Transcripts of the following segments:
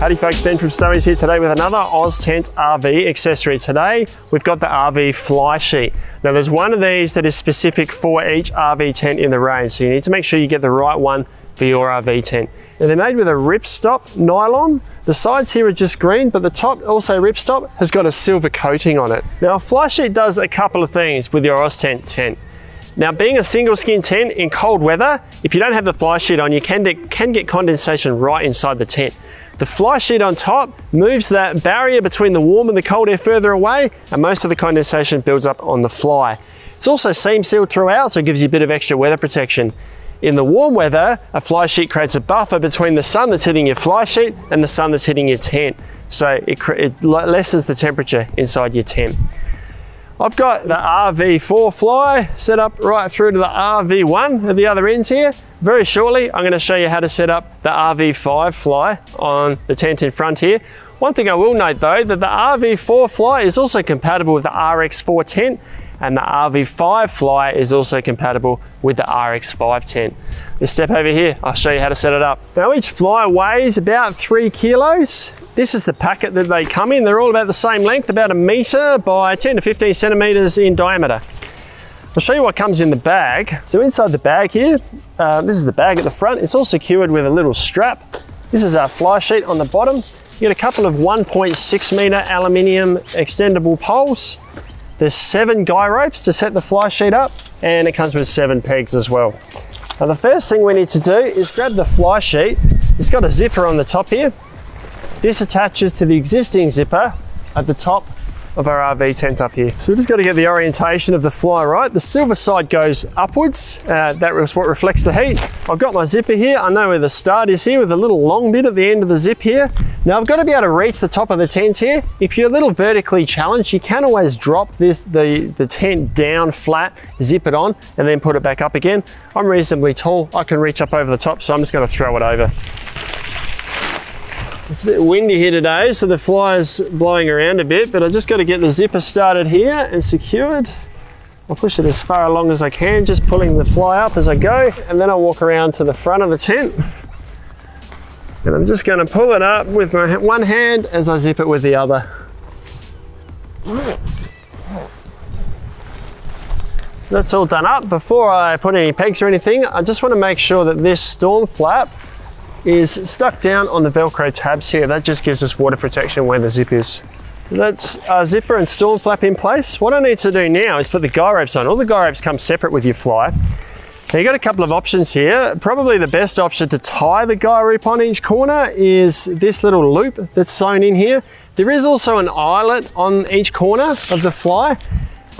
Howdy folks, Ben from Snowys here today with another Oztent RV accessory. Today, we've got the RV fly sheet. Now there's one of these that is specific for each RV tent in the range, so you need to make sure you get the right one for your RV tent. Now they're made with a ripstop nylon. The sides here are just green, but the top, also ripstop, has got a silver coating on it. Now a fly sheet does a couple of things with your Oztent tent. Now being a single skin tent in cold weather, if you don't have the fly sheet on, you can, can get condensation right inside the tent. The fly sheet on top moves that barrier between the warm and the cold air further away and most of the condensation builds up on the fly. It's also seam sealed throughout so it gives you a bit of extra weather protection. In the warm weather, a fly sheet creates a buffer between the sun that's hitting your fly sheet and the sun that's hitting your tent. So it, it lessens the temperature inside your tent. I've got the RV4 fly set up right through to the RV1 at the other ends here. Very shortly, I'm gonna show you how to set up the RV5 fly on the tent in front here. One thing I will note though, that the RV4 fly is also compatible with the RX4 tent and the RV5 fly is also compatible with the RX5 tent. This step over here, I'll show you how to set it up. Now each fly weighs about three kilos this is the packet that they come in. They're all about the same length, about a meter by 10 to 15 centimeters in diameter. I'll show you what comes in the bag. So inside the bag here, uh, this is the bag at the front. It's all secured with a little strap. This is our fly sheet on the bottom. You get a couple of 1.6 meter aluminium extendable poles. There's seven guy ropes to set the fly sheet up and it comes with seven pegs as well. Now the first thing we need to do is grab the fly sheet. It's got a zipper on the top here. This attaches to the existing zipper at the top of our RV tent up here. So we just got to get the orientation of the fly right. The silver side goes upwards. Uh, that is what reflects the heat. I've got my zipper here. I know where the start is here with a little long bit at the end of the zip here. Now I've got to be able to reach the top of the tent here. If you're a little vertically challenged, you can always drop this the, the tent down flat, zip it on, and then put it back up again. I'm reasonably tall. I can reach up over the top, so I'm just going to throw it over. It's a bit windy here today, so the fly is blowing around a bit, but I just got to get the zipper started here and secured. I'll push it as far along as I can, just pulling the fly up as I go, and then I'll walk around to the front of the tent. And I'm just going to pull it up with my one hand as I zip it with the other. That's all done up. Before I put any pegs or anything, I just want to make sure that this storm flap is stuck down on the Velcro tabs here. That just gives us water protection where the zip is. That's our uh, zipper and storm flap in place. What I need to do now is put the guy ropes on. All the guy ropes come separate with your fly. Now you've got a couple of options here. Probably the best option to tie the guy rope on each corner is this little loop that's sewn in here. There is also an eyelet on each corner of the fly.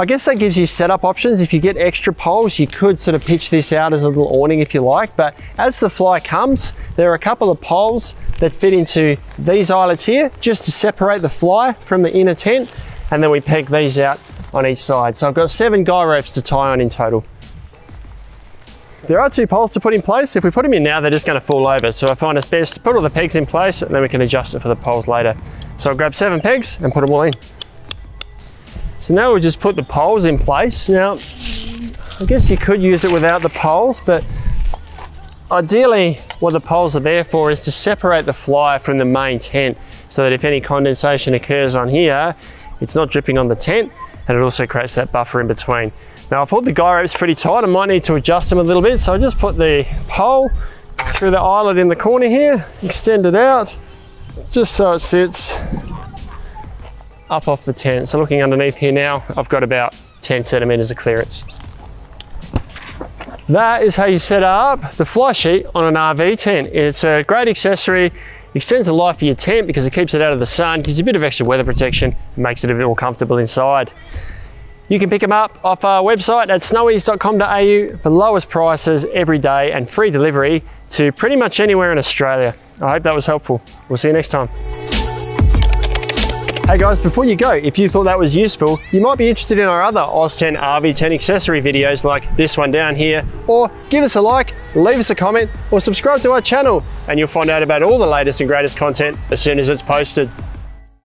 I guess that gives you setup options. If you get extra poles, you could sort of pitch this out as a little awning if you like, but as the fly comes, there are a couple of poles that fit into these eyelets here, just to separate the fly from the inner tent, and then we peg these out on each side. So I've got seven guy ropes to tie on in total. There are two poles to put in place. If we put them in now, they're just gonna fall over. So I find it's best to put all the pegs in place and then we can adjust it for the poles later. So I'll grab seven pegs and put them all in. So now we'll just put the poles in place. Now, I guess you could use it without the poles, but ideally what the poles are there for is to separate the fly from the main tent so that if any condensation occurs on here, it's not dripping on the tent and it also creates that buffer in between. Now I pulled the guy ropes pretty tight. I might need to adjust them a little bit. So I just put the pole through the eyelet in the corner here, extend it out, just so it sits up off the tent. So looking underneath here now, I've got about 10 centimeters of clearance. That is how you set up the fly sheet on an RV tent. It's a great accessory, extends the life of your tent because it keeps it out of the sun, gives you a bit of extra weather protection, makes it a bit more comfortable inside. You can pick them up off our website at snowys.com.au for lowest prices every day and free delivery to pretty much anywhere in Australia. I hope that was helpful. We'll see you next time. Hey guys, before you go, if you thought that was useful, you might be interested in our other Oztent RV10 accessory videos like this one down here, or give us a like, leave us a comment, or subscribe to our channel, and you'll find out about all the latest and greatest content as soon as it's posted.